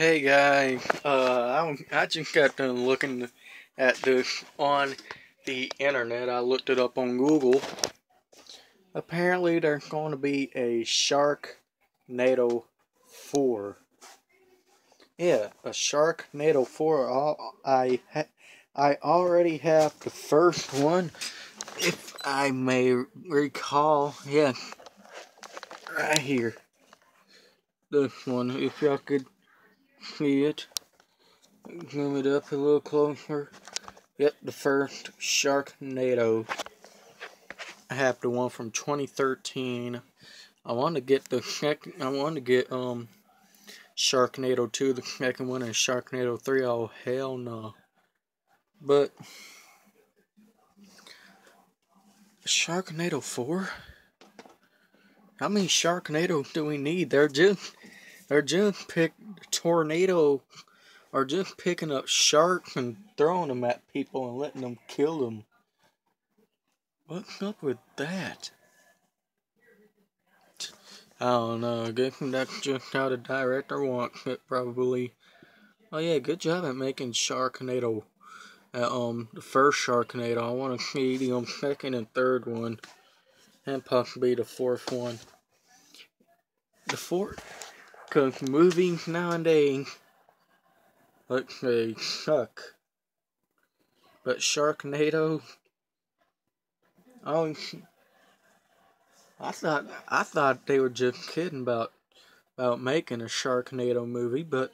Hey guys, uh, I, I just got done looking at this on the internet. I looked it up on Google. Apparently, there's going to be a Shark NATO 4. Yeah, a Sharknado 4. I I already have the first one, if I may recall. Yeah, right here. This one, if y'all could it. Zoom it up a little closer. Yep, the first Sharknado. I have the one from 2013. I want to get the second. I want to get um Sharknado 2, the second one, and Sharknado 3. Oh hell no! But Sharknado 4. How many Sharknado do we need? They're just they're just pick tornado are just picking up sharks and throwing them at people and letting them kill them. What's up with that? I don't know. I guess that's just how the director wants it, probably. Oh yeah, good job at making Sharknado. Uh, um, the first Sharknado. I want to see the um, second and third one, and possibly the fourth one. The fourth Cause movies nowadays, let's say, suck. But Sharknado, oh, I thought I thought they were just kidding about about making a Sharknado movie, but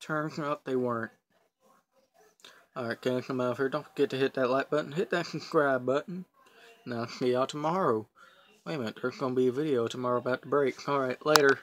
turns out they weren't. Alright, guys, I'm out here. Don't forget to hit that like button, hit that subscribe button, and I'll see y'all tomorrow. Wait a minute, there's gonna be a video tomorrow about the break. Alright, later.